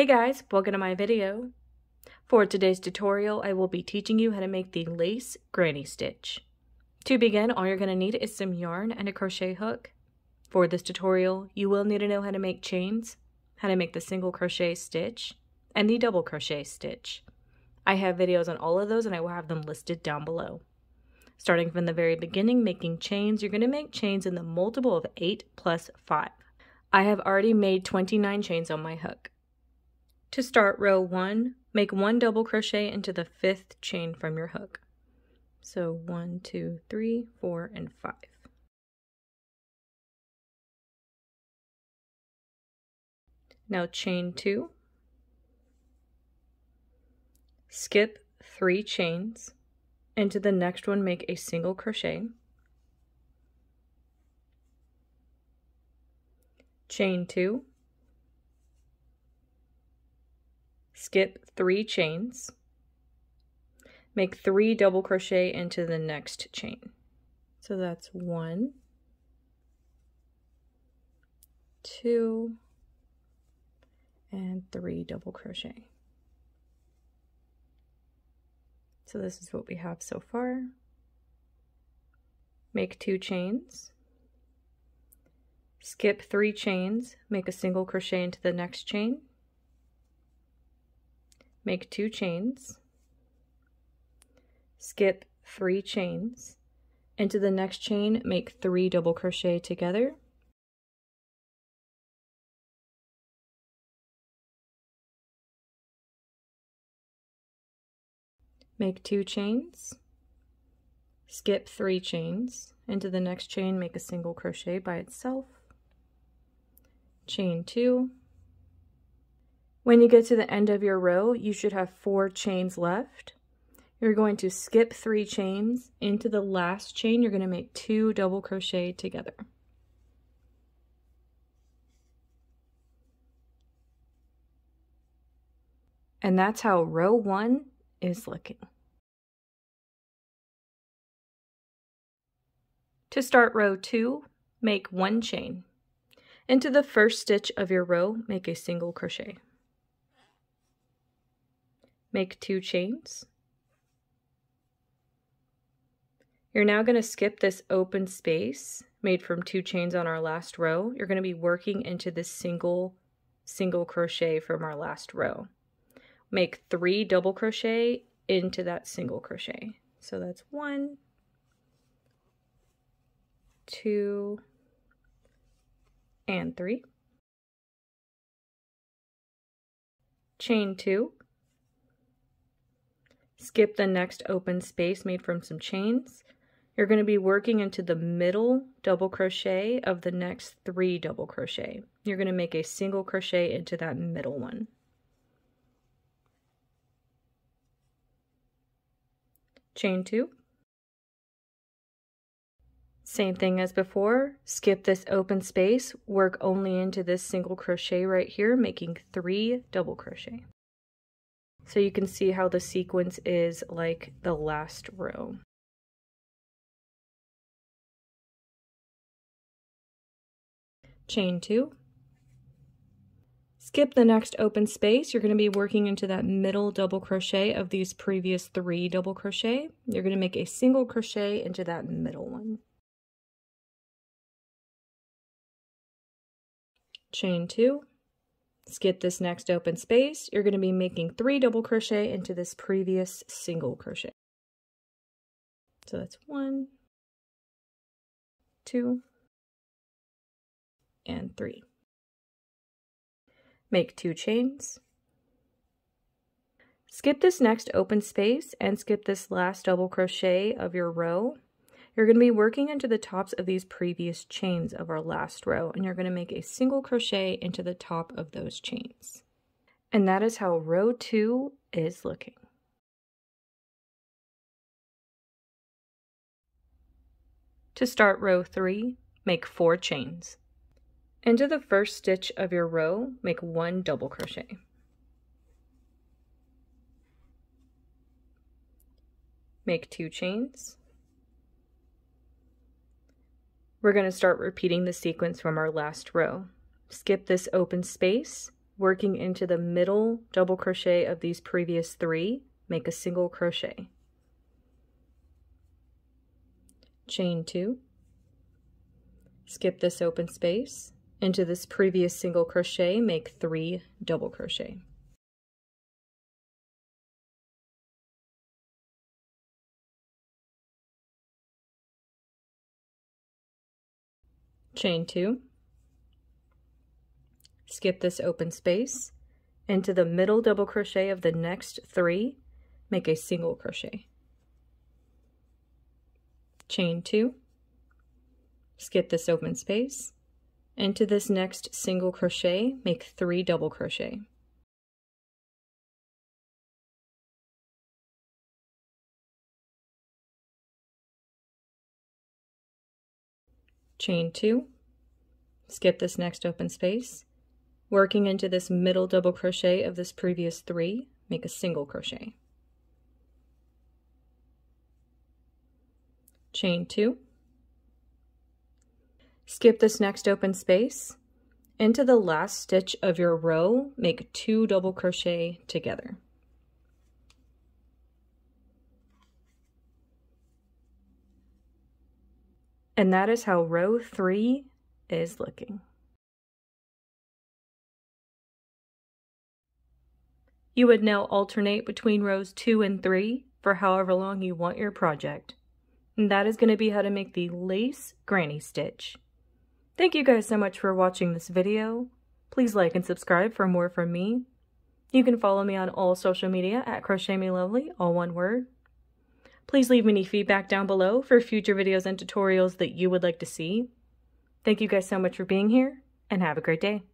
Hey guys, welcome to my video. For today's tutorial, I will be teaching you how to make the lace granny stitch. To begin, all you're going to need is some yarn and a crochet hook. For this tutorial, you will need to know how to make chains, how to make the single crochet stitch, and the double crochet stitch. I have videos on all of those and I will have them listed down below. Starting from the very beginning, making chains, you're going to make chains in the multiple of 8 plus 5. I have already made 29 chains on my hook. To start row 1, make 1 double crochet into the 5th chain from your hook. So one, two, three, four, and 5. Now chain 2, skip 3 chains, into the next one make a single crochet chain two skip three chains make three double crochet into the next chain so that's one two and three double crochet So this is what we have so far. Make two chains. Skip three chains, make a single crochet into the next chain. Make two chains. Skip three chains. Into the next chain, make three double crochet together. make two chains, skip three chains, into the next chain make a single crochet by itself, chain two. When you get to the end of your row, you should have four chains left. You're going to skip three chains into the last chain. You're going to make two double crochet together. And that's how row one is looking. To start row 2, make 1 chain. Into the first stitch of your row, make a single crochet. Make 2 chains. You're now going to skip this open space made from 2 chains on our last row. You're going to be working into this single single crochet from our last row. Make 3 double crochet into that single crochet. So that's 1, two, and three. Chain two. Skip the next open space made from some chains. You're going to be working into the middle double crochet of the next three double crochet. You're going to make a single crochet into that middle one. Chain two. Same thing as before, skip this open space, work only into this single crochet right here, making three double crochet. So you can see how the sequence is like the last row. Chain two. Skip the next open space. You're going to be working into that middle double crochet of these previous three double crochet. You're going to make a single crochet into that middle one. chain two, skip this next open space. You're going to be making three double crochet into this previous single crochet. So that's one, two, and three. Make two chains. Skip this next open space and skip this last double crochet of your row you're going to be working into the tops of these previous chains of our last row, and you're going to make a single crochet into the top of those chains. And that is how row two is looking. To start row three, make four chains. Into the first stitch of your row, make one double crochet. Make two chains. We're going to start repeating the sequence from our last row. Skip this open space, working into the middle double crochet of these previous three, make a single crochet. Chain two, skip this open space, into this previous single crochet, make three double crochet. Chain two, skip this open space, into the middle double crochet of the next three, make a single crochet. Chain two, skip this open space, into this next single crochet, make three double crochet. Chain two, skip this next open space, Working into this middle double crochet of this previous three, make a single crochet. Chain two. Skip this next open space. Into the last stitch of your row, make two double crochet together. And that is how row three is looking. You would now alternate between rows 2 and 3 for however long you want your project. And that is going to be how to make the lace granny stitch. Thank you guys so much for watching this video. Please like and subscribe for more from me. You can follow me on all social media at Crochet Me Lovely, all one word. Please leave me any feedback down below for future videos and tutorials that you would like to see. Thank you guys so much for being here, and have a great day.